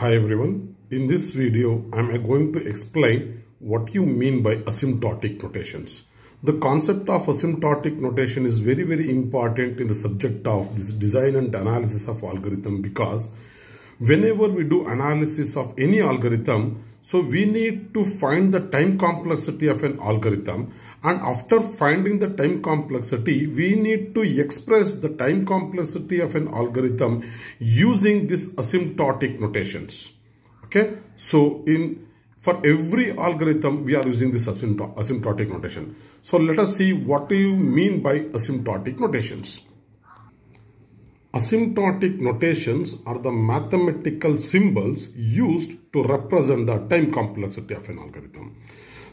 Hi everyone. In this video, I'm going to explain what you mean by asymptotic notations. The concept of asymptotic notation is very, very important in the subject of this design and analysis of algorithm because whenever we do analysis of any algorithm, so we need to find the time complexity of an algorithm and after finding the time complexity, we need to express the time complexity of an algorithm using this asymptotic notations. Okay, so in for every algorithm, we are using this asymptotic notation. So let us see what do you mean by asymptotic notations. Asymptotic notations are the mathematical symbols used to represent the time complexity of an algorithm.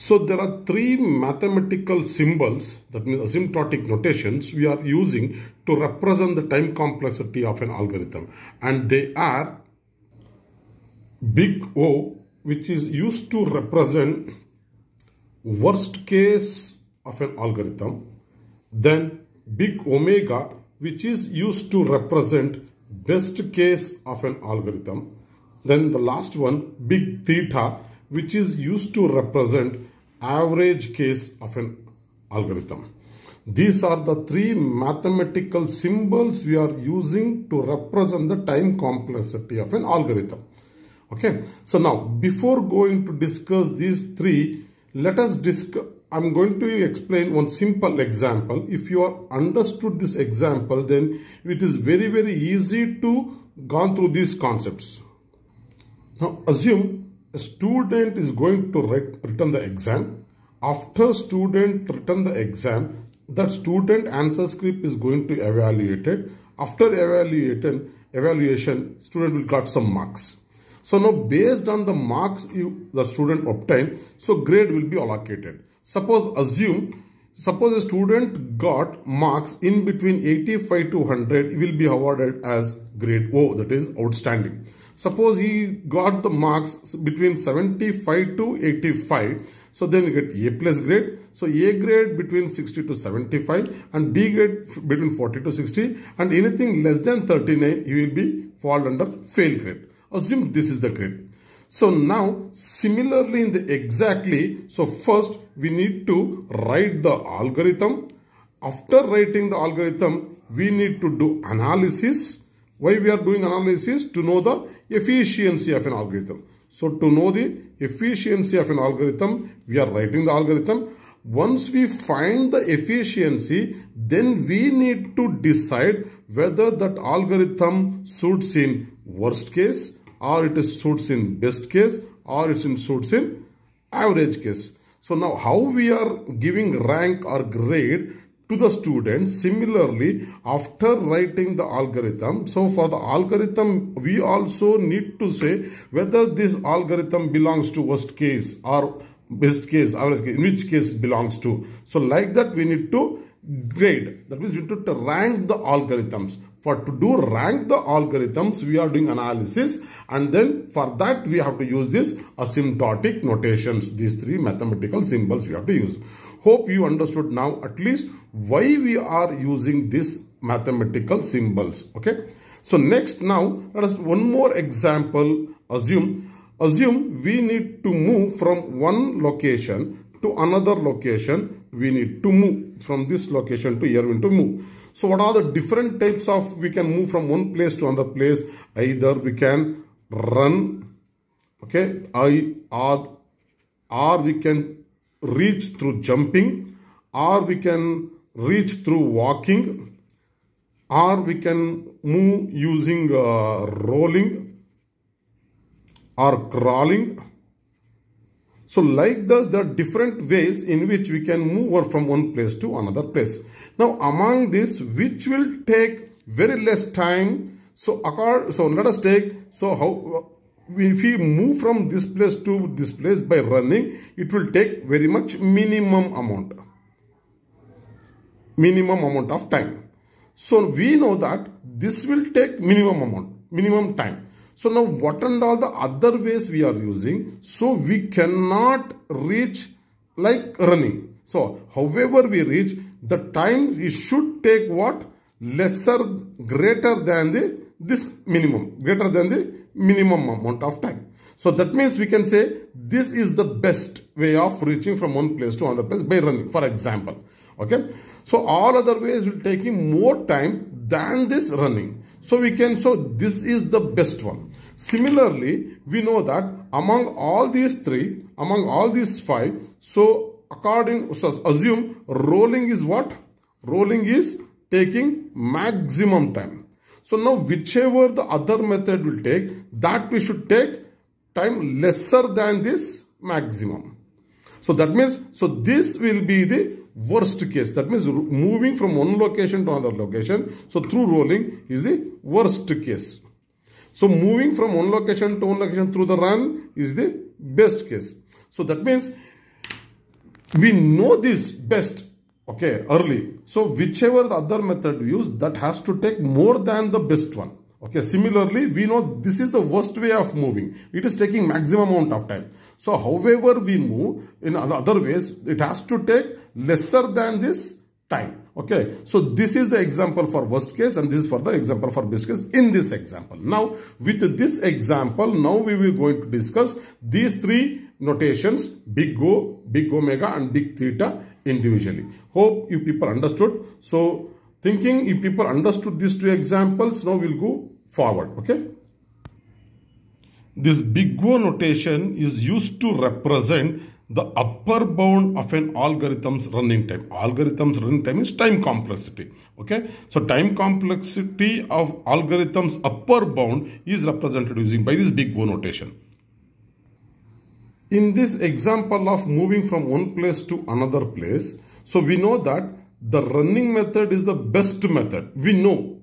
So there are three mathematical symbols, that means asymptotic notations, we are using to represent the time complexity of an algorithm. And they are big O, which is used to represent worst case of an algorithm. Then big omega, which is used to represent best case of an algorithm. Then the last one, big theta, which is used to represent average case of an algorithm. These are the three mathematical symbols we are using to represent the time complexity of an algorithm. Okay, so now before going to discuss these three, let us discuss. I'm going to explain one simple example. If you are understood this example, then it is very, very easy to gone through these concepts. Now assume a student is going to write, return the exam. After student return the exam, that student answer script is going to evaluate it. After evaluation, evaluation, student will got some marks. So now based on the marks you, the student obtained, so grade will be allocated. Suppose assume, suppose a student got marks in between 85 to 100 will be awarded as grade O that is outstanding. Suppose he got the marks between 75 to 85. So then you get A plus grade. So A grade between 60 to 75 and B grade between 40 to 60 and anything less than 39 he will be fall under fail grade. Assume this is the grade. So now similarly in the exactly, so first we need to write the algorithm. After writing the algorithm, we need to do analysis why we are doing analysis? To know the efficiency of an algorithm. So to know the efficiency of an algorithm, we are writing the algorithm. Once we find the efficiency, then we need to decide whether that algorithm suits in worst case or it is suits in best case or it suits in average case. So now how we are giving rank or grade to the student. Similarly, after writing the algorithm, so for the algorithm, we also need to say whether this algorithm belongs to worst case or best case, in which case belongs to. So like that, we need to grade. That means we need to rank the algorithms. For to do rank the algorithms, we are doing analysis and then for that we have to use this asymptotic notations. These three mathematical symbols we have to use. Hope you understood now at least why we are using these mathematical symbols. Okay. So next now let us one more example assume assume we need to move from one location to another location we need to move from this location to here we need to move so what are the different types of we can move from one place to another place either we can run okay i or or we can reach through jumping or we can reach through walking or we can move using uh, rolling or crawling. So like this, there are different ways in which we can move from one place to another place. Now among this, which will take very less time. So, so let us take, so how, if we move from this place to this place by running, it will take very much minimum amount. Minimum amount of time. So we know that this will take minimum amount, minimum time. So now what and all the other ways we are using, so we cannot reach like running. So however we reach, the time it should take what? Lesser, greater than the this minimum, greater than the minimum amount of time. So that means we can say this is the best way of reaching from one place to another place by running, for example. Okay. So all other ways will take him more time than this running. So we can, so this is the best one. Similarly, we know that among all these three, among all these five, so according, so assume rolling is what? Rolling is taking maximum time. So now whichever the other method will take, that we should take time lesser than this maximum. So that means, so this will be the worst case. That means moving from one location to another location. So through rolling is the worst case. So moving from one location to one location through the run is the best case. So that means we know this best okay early. So whichever the other method we use that has to take more than the best one. Okay, similarly, we know this is the worst way of moving. It is taking maximum amount of time. So, however we move in other ways, it has to take lesser than this time. Okay, so this is the example for worst case and this is for the example for best case in this example. Now, with this example, now we will going to discuss these three notations, big O, big omega and big theta individually. Hope you people understood. So, thinking if people understood these two examples, now we'll go forward. Okay. This big O notation is used to represent the upper bound of an algorithm's running time. Algorithm's running time is time complexity. Okay. So time complexity of algorithm's upper bound is represented using by this big O notation. In this example of moving from one place to another place, so we know that the running method is the best method. We know.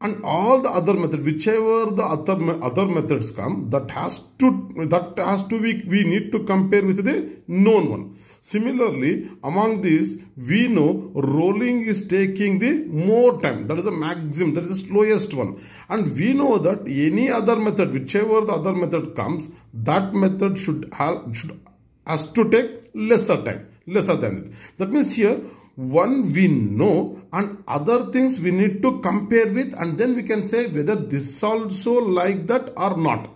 And all the other method, whichever the other, other methods come, that has to, that has to be, we need to compare with the known one. Similarly, among these, we know rolling is taking the more time. That is the maximum, that is the slowest one. And we know that any other method, whichever the other method comes, that method should have, should, has to take lesser time, lesser than it. That means here, one we know and other things we need to compare with and then we can say whether this also like that or not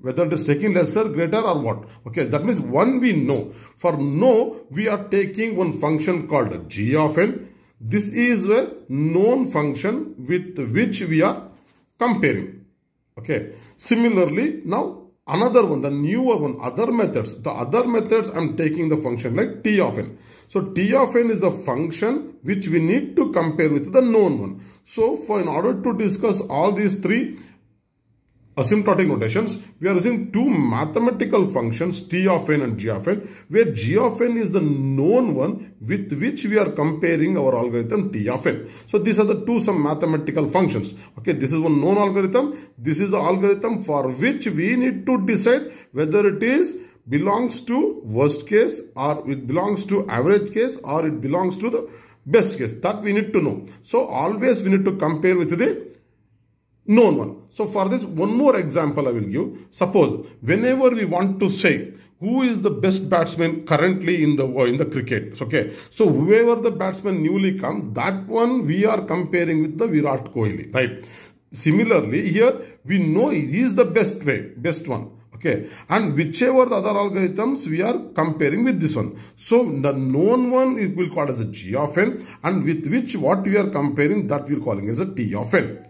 whether it is taking lesser greater or what. Okay that means one we know. For no we are taking one function called g of n. This is a known function with which we are comparing. Okay similarly now another one the newer one other methods. The other methods i'm taking the function like t of n. So t of n is the function which we need to compare with the known one. So for in order to discuss all these three asymptotic notations, we are using two mathematical functions t of n and g of n where g of n is the known one with which we are comparing our algorithm t of n. So these are the two some mathematical functions. Okay, this is one known algorithm. This is the algorithm for which we need to decide whether it is belongs to worst case or it belongs to average case or it belongs to the best case that we need to know so always we need to compare with the known one so for this one more example i will give suppose whenever we want to say who is the best batsman currently in the uh, in the cricket okay so whoever the batsman newly come that one we are comparing with the virat kohli right similarly here we know he is the best way best one Okay. And whichever the other algorithms we are comparing with this one. So the known one it will call as a g of n and with which what we are comparing that we are calling as a t of n.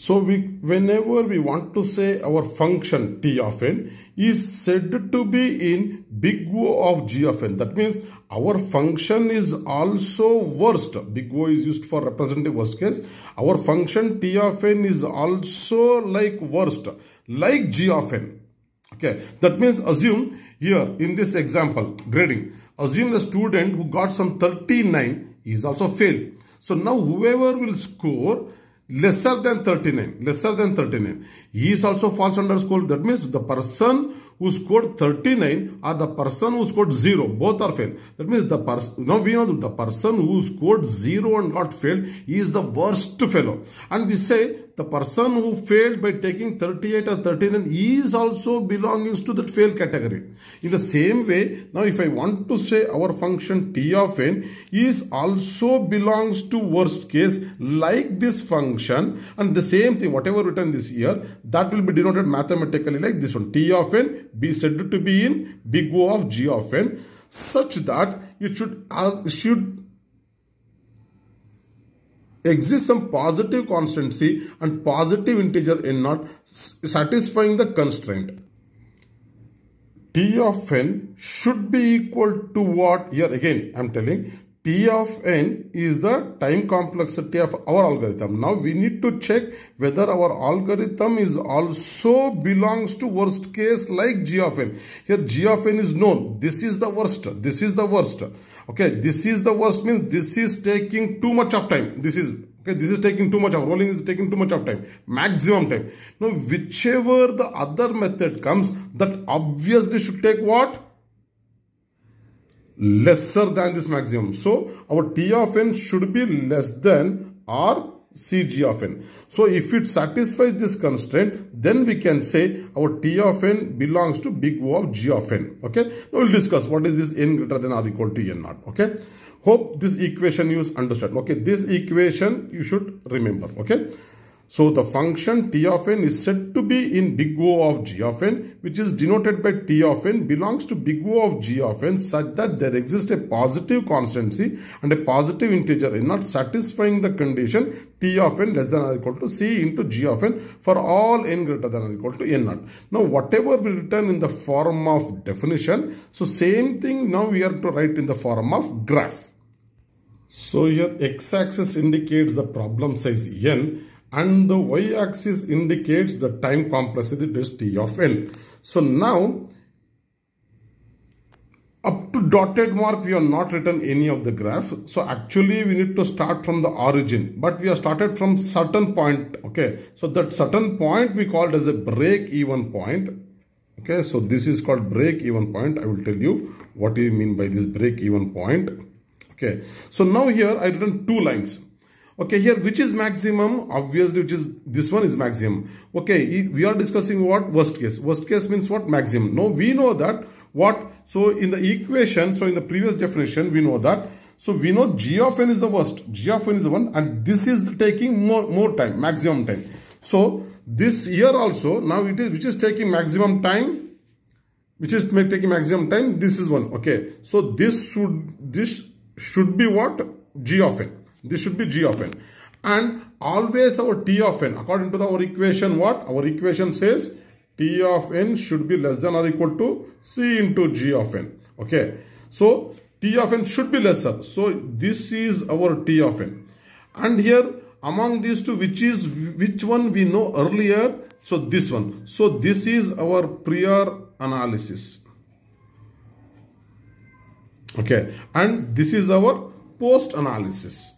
So we, whenever we want to say our function t of n is said to be in big O of g of n. That means our function is also worst. Big O is used for representative worst case. Our function t of n is also like worst, like g of n. Okay, that means assume here in this example grading, assume the student who got some 39 is also failed. So now whoever will score lesser than 39 lesser than 39 he is also falls under school. That means the person who scored 39 or the person who scored 0. Both are failed. That means the person, now we know that the person who scored 0 and got failed is the worst fellow. And we say the person who failed by taking 38 or 39 is also belongs to that fail category. In the same way, now if I want to say our function t of n is also belongs to worst case like this function and the same thing whatever written this here that will be denoted mathematically like this one t of n be said to be in big O of g of n such that it should uh, should exists some positive constant c and positive integer n naught satisfying the constraint. T of n should be equal to what? Here again I am telling T of n is the time complexity of our algorithm. Now we need to check whether our algorithm is also belongs to worst case like G of n. Here G of n is known. This is the worst. This is the worst okay this is the worst means this is taking too much of time this is okay this is taking too much of rolling is taking too much of time maximum time now whichever the other method comes that obviously should take what lesser than this maximum so our t of n should be less than or Cg of n. So if it satisfies this constraint, then we can say our T of n belongs to big O of G of n. Okay. Now we'll discuss what is this n greater than or equal to n naught. Okay. Hope this equation you understand. Okay. This equation you should remember. Okay. So the function t of n is said to be in big O of g of n which is denoted by t of n belongs to big O of g of n such that there exists a positive constant c and a positive integer n naught satisfying the condition t of n less than or equal to c into g of n for all n greater than or equal to n naught. Now whatever we written in the form of definition so same thing now we are to write in the form of graph. So here x-axis indicates the problem size n and the y-axis indicates the time complexity that is t of n. So now up to dotted mark we have not written any of the graph. So actually we need to start from the origin. But we have started from certain point okay? So that certain point we called as a break even point okay? So this is called break even point. I will tell you what do you mean by this break even point okay? So now here i written two lines Okay, here which is maximum? Obviously, which is this one is maximum. Okay, we are discussing what worst case. Worst case means what maximum. No, we know that what. So in the equation, so in the previous definition, we know that. So we know g of n is the worst. g of n is the one, and this is the taking more more time, maximum time. So this here also now it is which is taking maximum time which is taking maximum time this is one okay so this should this should be what g of n this should be g of n. And always our t of n, according to the, our equation, what? Our equation says t of n should be less than or equal to c into g of n. Okay. So, t of n should be lesser. So, this is our t of n. And here, among these two, which is, which one we know earlier? So, this one. So, this is our prior analysis. Okay. And this is our post analysis.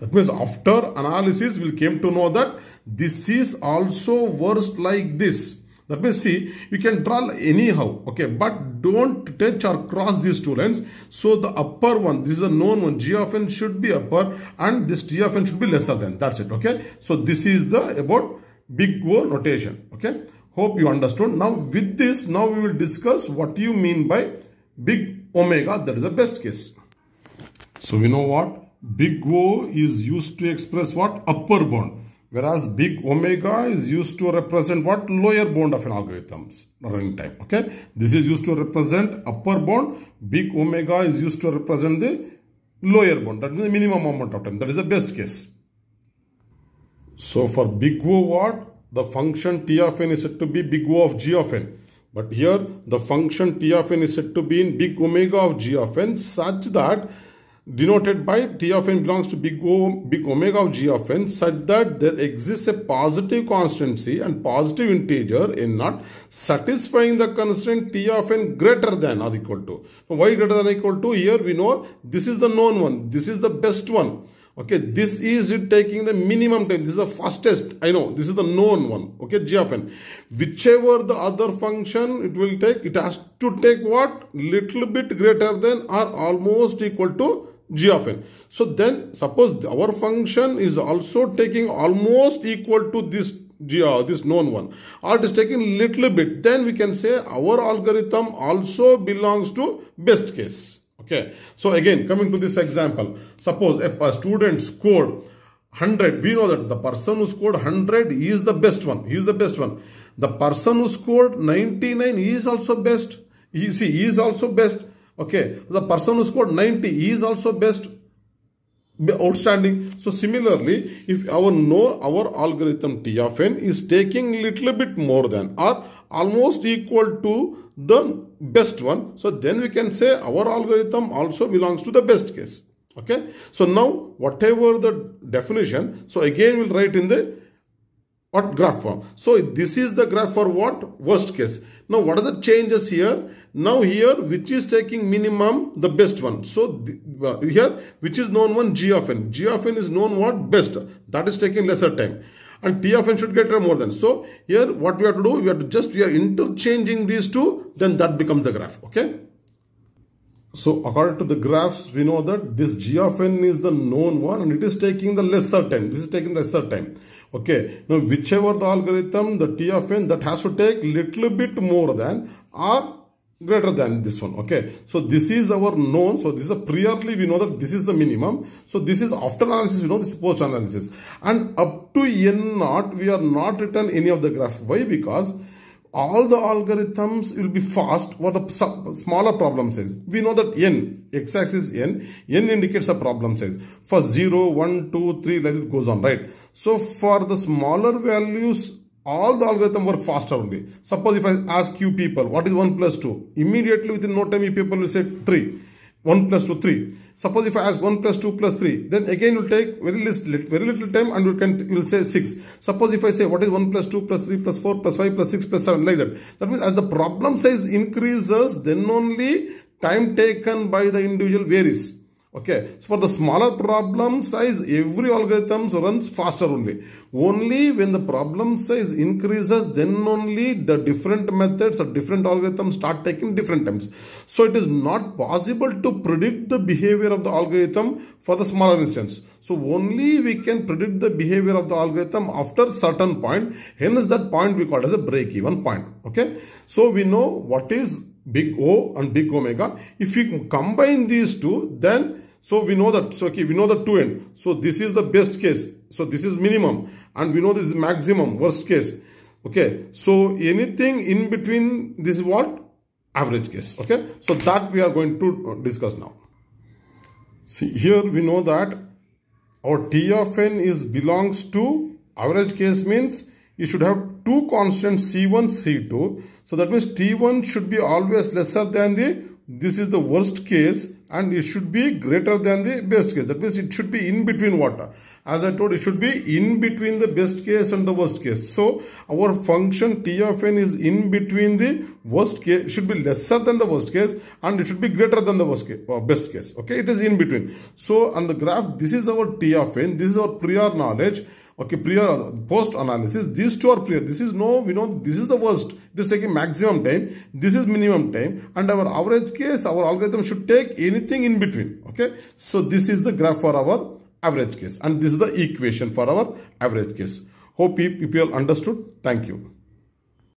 That means after analysis, we came to know that this is also worst like this. That means see, you can draw anyhow, okay, but don't touch or cross these two lines. So the upper one, this is a known one, G of n should be upper and this g of n should be lesser than, that's it, okay. So this is the about big O notation, okay. Hope you understood. Now with this, now we will discuss what you mean by big omega, that is the best case. So we know what? Big O is used to express what? Upper bound. Whereas big omega is used to represent what? Lower bound of an algorithm's running time. Okay. This is used to represent upper bound. Big omega is used to represent the lower bound. That is the minimum amount of time. That is the best case. So for big O what? The function t of n is said to be big O of g of n. But here the function t of n is said to be in big omega of g of n such that denoted by t of n belongs to big O, big omega of g of n such that there exists a positive constant c and positive integer n naught satisfying the constraint t of n greater than or equal to. Why greater than or equal to? Here we know this is the known one. This is the best one. Okay, this is it taking the minimum time. This is the fastest. I know this is the known one. Okay, g of n. Whichever the other function it will take, it has to take what? Little bit greater than or almost equal to g of n. So then suppose our function is also taking almost equal to this g, uh, this known one or it is taking little bit then we can say our algorithm also belongs to best case. Okay. So again coming to this example suppose a, a student scored 100 we know that the person who scored 100 he is the best one he is the best one the person who scored 99 he is also best you see he is also best Okay, the person who scored 90 he is also best outstanding. So similarly, if our no our algorithm T of n is taking little bit more than or almost equal to the best one, so then we can say our algorithm also belongs to the best case. Okay. So now whatever the definition, so again we'll write in the what graph form. So this is the graph for what? Worst case. Now what are the changes here? Now here which is taking minimum the best one. So uh, here which is known one g of n. g of n is known what? Best. That is taking lesser time. And t of n should get more than. So here what we have to do? We have to just we are interchanging these two then that becomes the graph. Okay. So according to the graphs, we know that this g of n is the known one and it is taking the lesser time. This is taking the lesser time. Okay. Now whichever the algorithm, the t of n that has to take little bit more than or greater than this one. Okay. So this is our known. So this is a priorly we know that this is the minimum. So this is after analysis, we know this is post analysis. And up to n naught, we are not written any of the graph. Why? Because all the algorithms will be fast for the smaller problem size. We know that n, x-axis n, n indicates a problem size. For 0, 1, 2, 3, like it goes on, right? So for the smaller values, all the algorithm work faster only. Suppose if I ask you people, what is 1 plus 2? Immediately within no time, you people will say 3. 1 plus 2, 3. Suppose if I ask 1 plus 2 plus 3, then again you will take very little, very little time and you can you will say 6. Suppose if I say what is 1 plus 2 plus 3 plus 4 plus 5 plus 6 plus 7 like that. That means as the problem size increases, then only time taken by the individual varies. Okay, so for the smaller problem size, every algorithm runs faster only. Only when the problem size increases, then only the different methods or different algorithms start taking different times. So it is not possible to predict the behavior of the algorithm for the smaller instance. So only we can predict the behavior of the algorithm after certain point. Hence that point we call as a break-even point. Okay, so we know what is big O and big omega. If we combine these two, then so we know that, so okay, we know the two end. So this is the best case. So this is minimum and we know this is maximum, worst case. Okay, so anything in between this is what? Average case. Okay, so that we are going to discuss now. See here we know that our T of n is belongs to average case means you should have two constants C1, C2. So that means T1 should be always lesser than the, this is the worst case and it should be greater than the best case. That means it should be in between what? As I told, it should be in between the best case and the worst case. So our function T of n is in between the worst case, should be lesser than the worst case and it should be greater than the worst case, or best case. Okay, it is in between. So on the graph, this is our T of n, this is our prior knowledge Okay, prior post analysis, these two are prior. This is no, we know this is the worst. It is taking maximum time. This is minimum time. And our average case, our algorithm should take anything in between. Okay. So this is the graph for our average case. And this is the equation for our average case. Hope you people understood. Thank you.